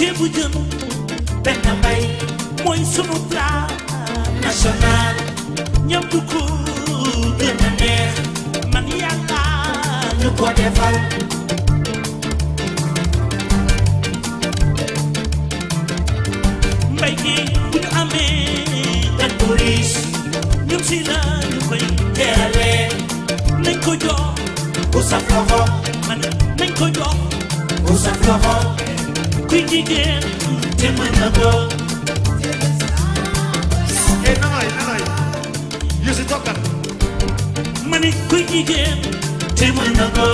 ceebu jën benn mbay mooy sunu plat national ñam du ko gën a neex man yàlla ñu ko defal mbay gi bu ñu amee benn police ñun si la ñu koy teeralee nañ ko jox bu saf loxo man nañ ko jox bu saf loxo ku jigéen te mën na ko e nanay nanay yu si tokkat ma ne ku jigéen te mën na ko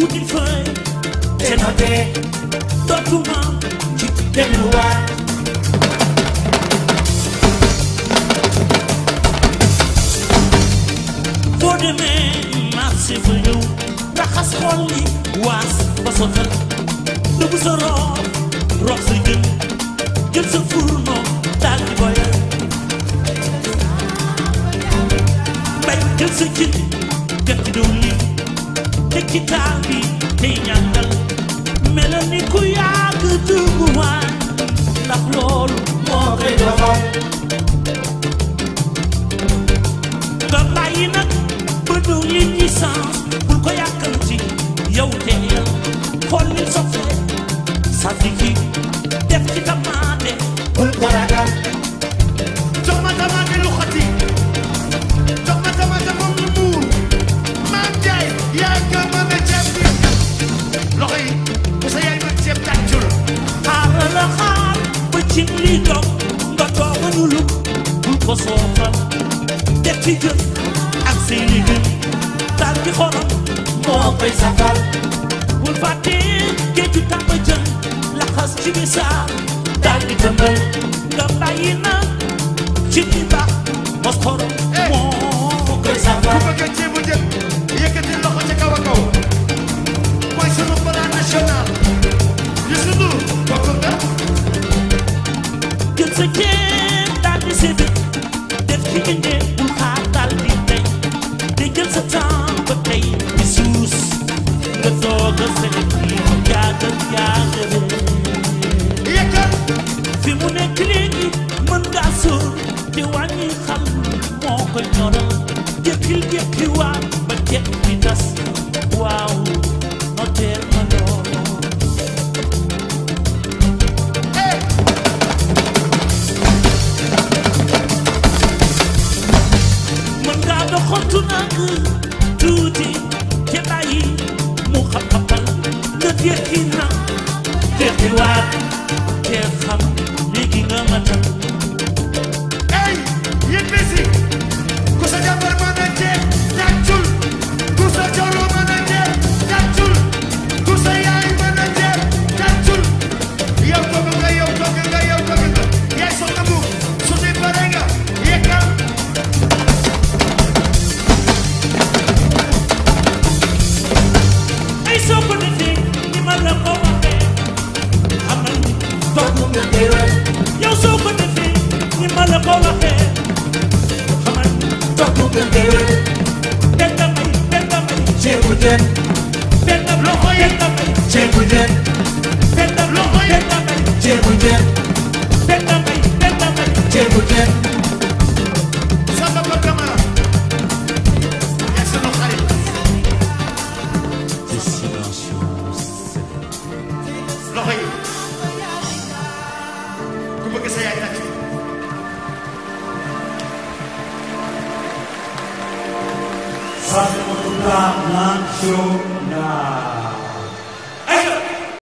wuti fay te na te dootuma ci delluwaat boo demee marché ba ñëw raxas xool li waas ba sotal yóbbu sa rox rox sa jën sa furno daal di boyal bay jël sa cin def ci diwlin teg ci taal bi tey ñàngal melal ni ku yàgg tëgguwaan ndax loolu moo koy doxal xoolal def ci jëf ak seeni gën taal bi xoolal moo koy safal bul fàtte géeju jën laxas ci bi saa daal di tëmbal nga na ci bi baax mos xorom moo koy safal toga Sénégal yaatal yaatale yëkkal fi mu nekk léegi mën ngaa sóor te wàññi xam moo ko ñoral jékkil jékki waa ba jekk bi tas waaw noteer jeexi na jeexi waat jeex xam Jim. Ramlan Shunah.